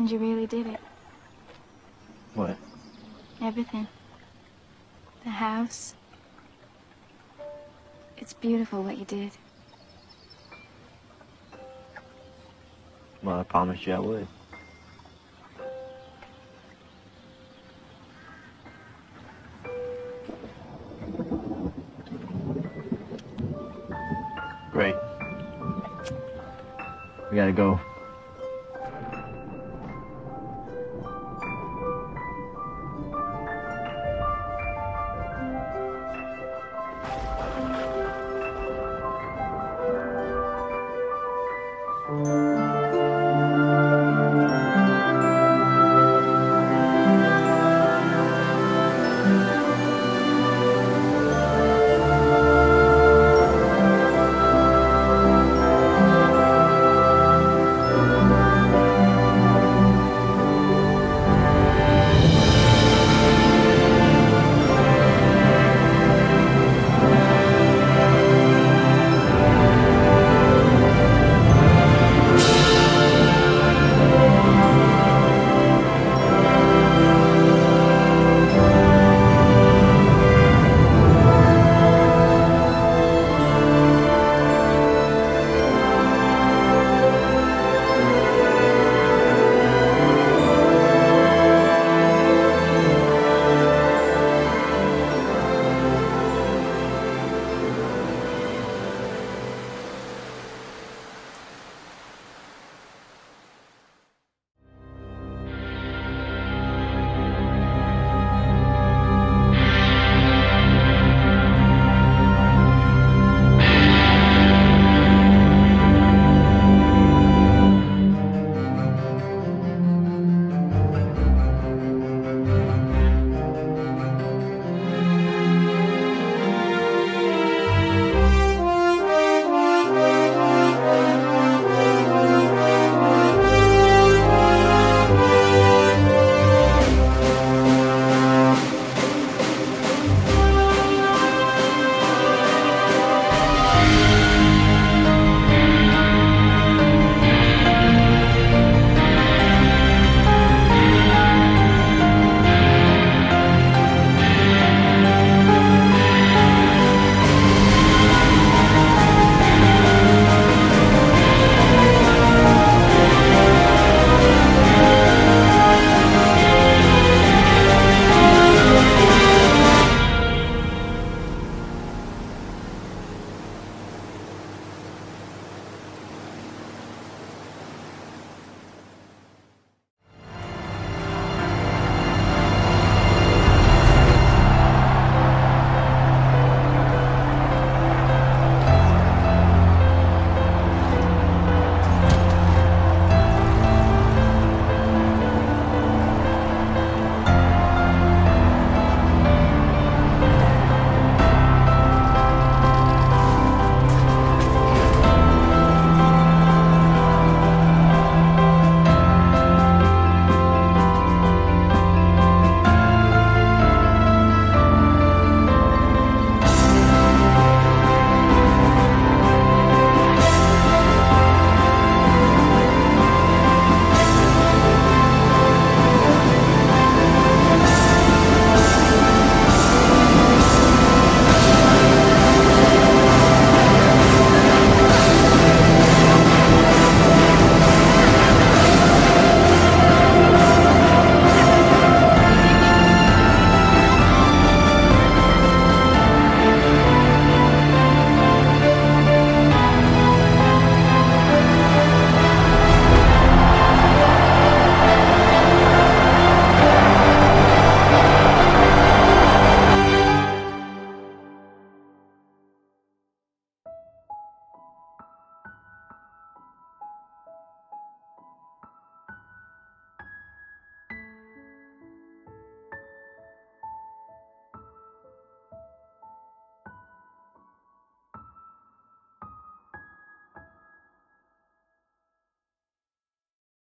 pretend you really did it. What? Everything. The house. It's beautiful what you did. Well, I promised you I would. Great. We gotta go.